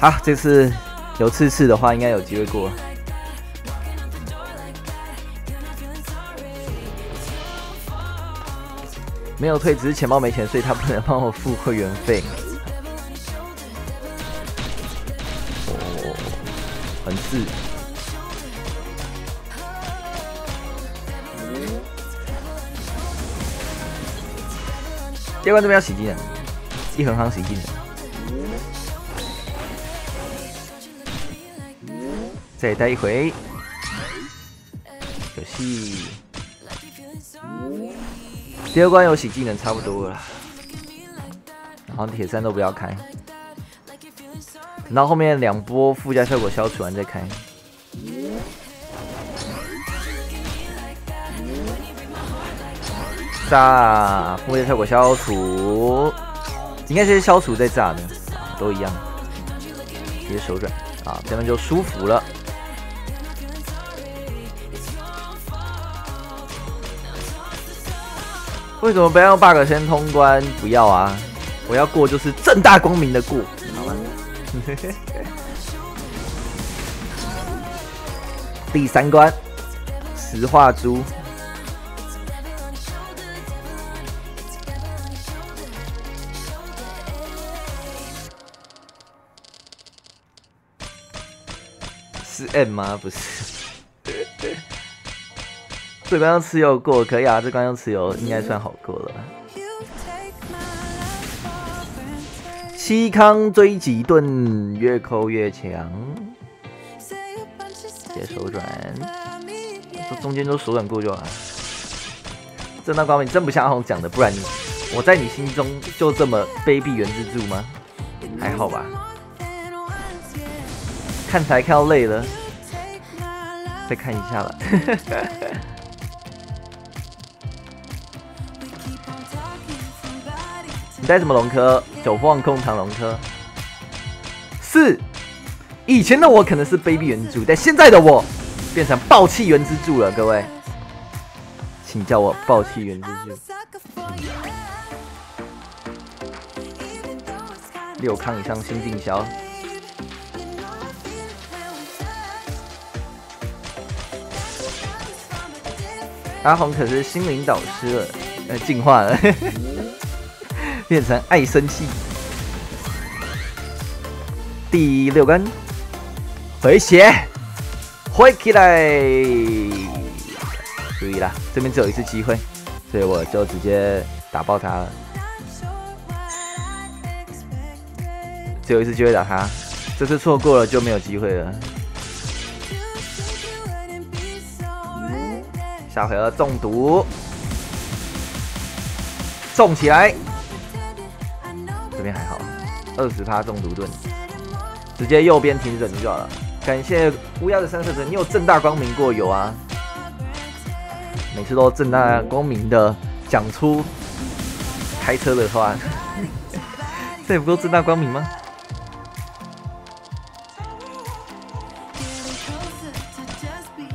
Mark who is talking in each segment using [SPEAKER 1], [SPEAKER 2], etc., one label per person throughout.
[SPEAKER 1] 好，这次有次次的话，应该有机会过。没有退，只是钱包没钱，所以他不能帮我付会员费。哦，很自。接关这边要洗技能，一横行洗技能，再待一回，可惜。第二关有洗技能差不多了，然后铁扇都不要开，等到后面两波附加效果消除完再开。炸，附加效果消除，应该是消除再炸的，都一样。直接手转，啊，这样就舒服了。为什么不要用 bug 先通关？不要啊！我要过就是正大光明的过，好吗？第三关，石化猪。是 M 吗？不是。这关要持有过可以啊，这关要持有应该算好过了。西康追击盾越扣越强，接手转，这中间都手转过就好。正大光明真不像阿红讲的，不然我在你心中就这么卑鄙原之柱吗？还好吧，看台看到累了，再看一下了你。带什么龙科？九凤空堂龙科。四，以前的我可能是卑鄙原柱，但现在的我变成暴气原之柱了。各位，请叫我暴气原之柱。六康以上新进销。阿红可是心灵导师了，呃，进化了。变成爱生气。第六根回血，回起来！注意啦，这边只有一次机会，所以我就直接打爆他了。只有一次机会打他，这次错过了就没有机会了。下回合中毒，中起来！还好，二十趴中毒盾，直接右边停忍就好了。感谢乌鸦的三色针，你有正大光明过有啊？每次都正大光明的讲出开车的话，这也不够正大光明吗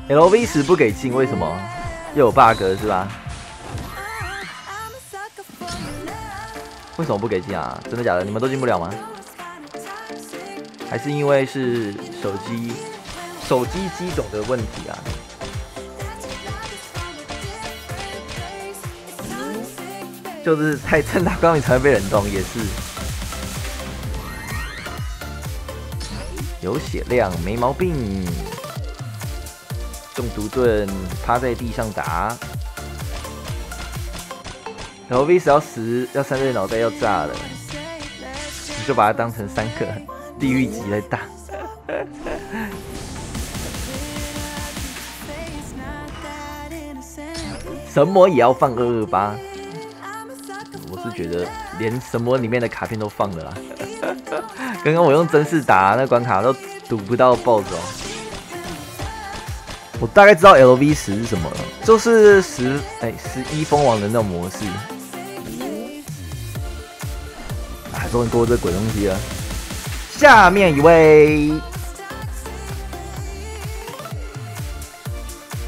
[SPEAKER 1] ？L V 十不给进，为什么？又有 bug 是吧？为什么不给进啊？真的假的？你们都进不了吗？还是因为是手机手机机种的问题啊？就是太正大光明才会被冷冻，也是有血量，没毛病。中毒盾趴在地上打。然后 V 十要死，要三对脑袋要炸了，你就把它当成三个地狱级来打。神魔也要放二二八，我是觉得连神魔里面的卡片都放了啦。刚刚我用真视打那关卡都堵不到 BOSS 哦。我大概知道 LV 十是什么了，就是十哎十一封王的那种模式。终于过这鬼东西了。下面一位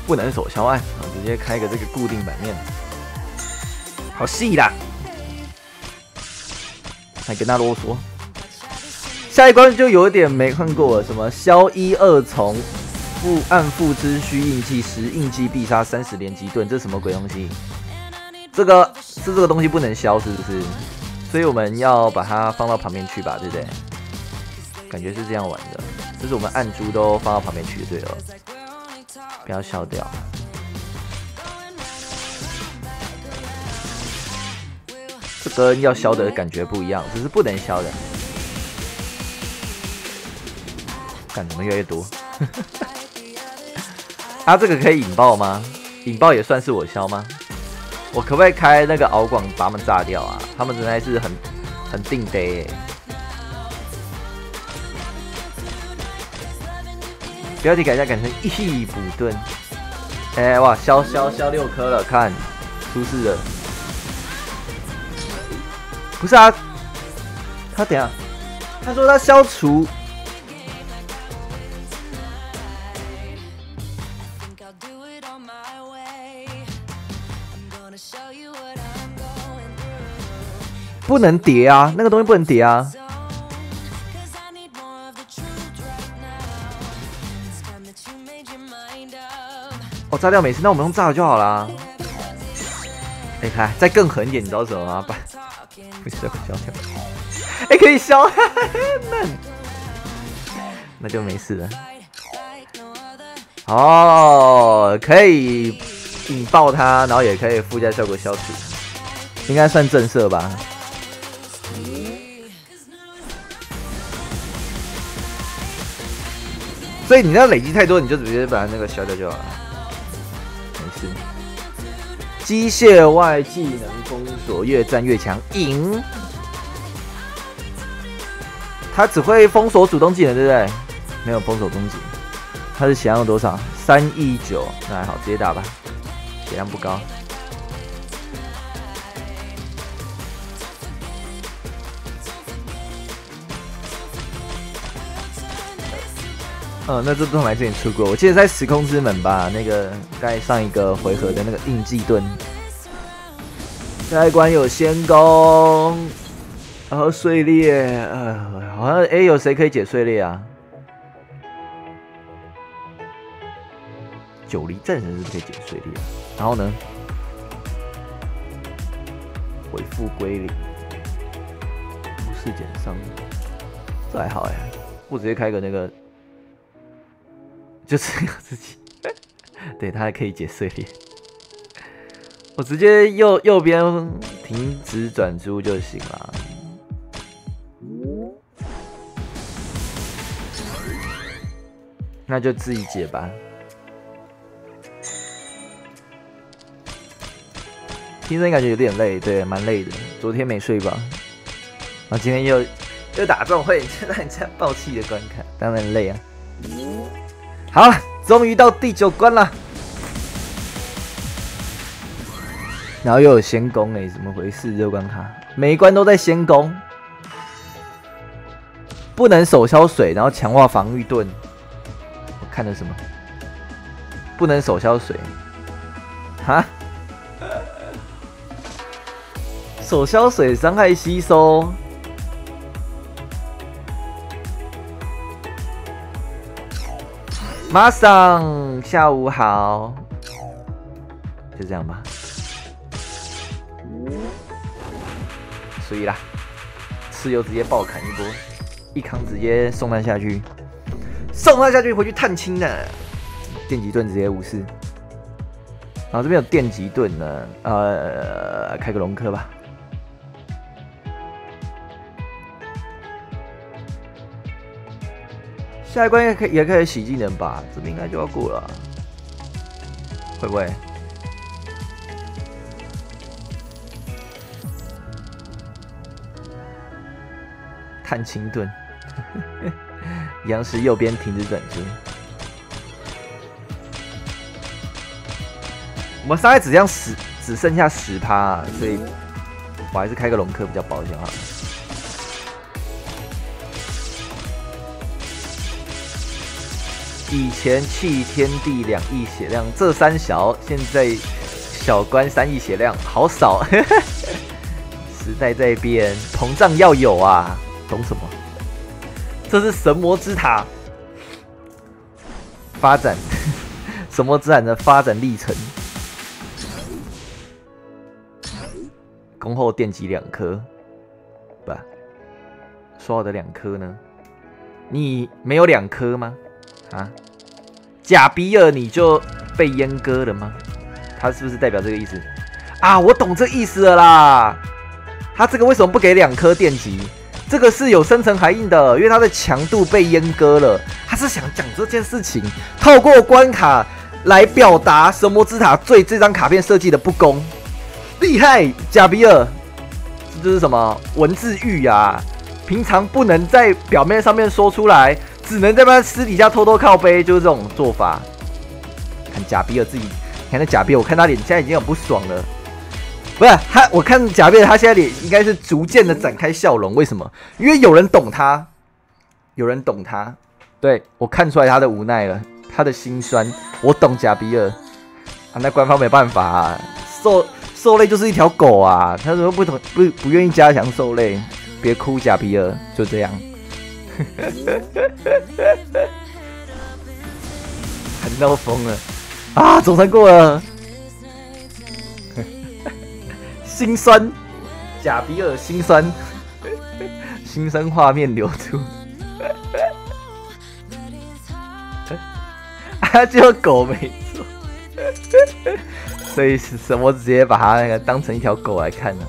[SPEAKER 1] 不能手消案，直接开个这个固定版面，好细啦！还跟他啰嗦，下一关就有点没看过了，什么消一二重复按复之虚印记十印记必杀三十连击盾，这什么鬼东西？这个是这个东西不能消是不是？所以我们要把它放到旁边去吧，对不对？感觉是这样玩的，就是我们暗珠都放到旁边去就对了，不要消掉。这跟要消的感觉不一样，只是不能消的。看怎么越来越多？啊，这个可以引爆吗？引爆也算是我消吗？我可不可以开那个敖广把他们炸掉啊？他们真的是很很定得。标题改一下，改成一补盾。哎哇，消消消六颗了，看出事了。不是啊，他等下，他说他消除。不能叠啊，那个东西不能叠啊。哦，炸掉没事，那我们用炸的就好啦。你看，再更狠一点，你知道什么吗？把不消消掉。哎，可以消，哈哈那那就没事了。哦，可以引爆它，然后也可以附加效果消除，应该算震慑吧。所以你要累积太多，你就直接把那个消掉就好了，没事。机械外技能封锁，越战越强，赢。他只会封锁主动技能，对不对？没有封锁攻击。他是血量多少？三亿九，那还好，直接打吧。血量不高。嗯，那这盾牌之前出过，我记得在时空之门吧，那个该上一个回合的那个印记盾。下一关有先攻，然后碎裂，呃，好像哎，有谁可以解碎裂啊？九黎战神是可以解碎裂，然后呢，回复归零，无视减伤，这还好哎，不直接开个那个。就只有 自己，对他还可以解碎裂。我直接右右边停止转珠就行了，那就自己解吧。听声感觉有点累，对，蛮累的。昨天没睡吧？啊，今天又又打这种会 让人家爆气的关卡，当然累啊。好了，终于到第九关了，然后又有先攻哎，怎么回事？这关卡每一关都在先攻，不能手消水，然后强化防御盾。我看的什么？不能手消水？哈？手消水伤害吸收？马上，下午好，就这样吧。所以啦，蚩尤直接爆砍一波，一扛直接送他下去，送他下去回去探亲的。电击盾直接无视，然后这边有电击盾呢，呃，开个龙科吧。下一关也可以也可以洗技能吧，这边应该就要过了，会不会？探清盾，央视右边停止转身。我们伤害只剩十，只剩下十趴，所以我还是开个龙科比较保险哈。以前弃天地两亿血量，这三小现在小关三亿血量，好少。时代在变，膨胀要有啊，懂什么？这是神魔之塔发展，神魔之塔的发展历程。恭候电击两颗，不，说好的两颗呢？你没有两颗吗？啊，假比尔你就被阉割了吗？他是不是代表这个意思？啊，我懂这意思了啦。他这个为什么不给两颗电极？这个是有深层含义的，因为它的强度被阉割了。他是想讲这件事情，透过关卡来表达神魔之塔对这张卡片设计的不公。厉害，贾比尔，这就是什么文字狱呀？平常不能在表面上面说出来，只能在那私底下偷偷靠背，就是这种做法。看贾比尔自己，看那贾比尔，我看他脸现在已经很不爽了。不是他，我看贾贝他现在脸应该是逐渐的展开笑容。为什么？因为有人懂他，有人懂他。对我看出来他的无奈了，他的心酸。我懂贾比尔啊，那官方没办法啊，受受累就是一条狗啊。他说不同不不愿意加强受累，别哭，贾比尔就这样。很闹疯了啊！总算过了。心酸，贾比尔心酸，心酸画面流出。啊，就狗没错，所以是什么直接把它那个当成一条狗来看呢？